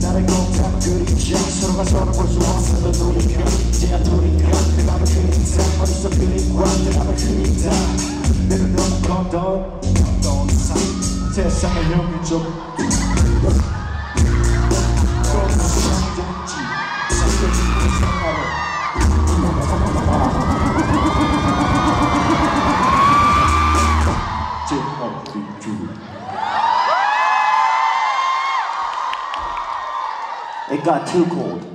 나를 꼼짝 그리죠 서로가 서로 볼수 없어도 둘이가 이제야 둘이가 내 맘을 그린다 어디서 그림과 내 맘을 그린다 내 눈은 건던 건던 세상을 여기 좀 It got too cold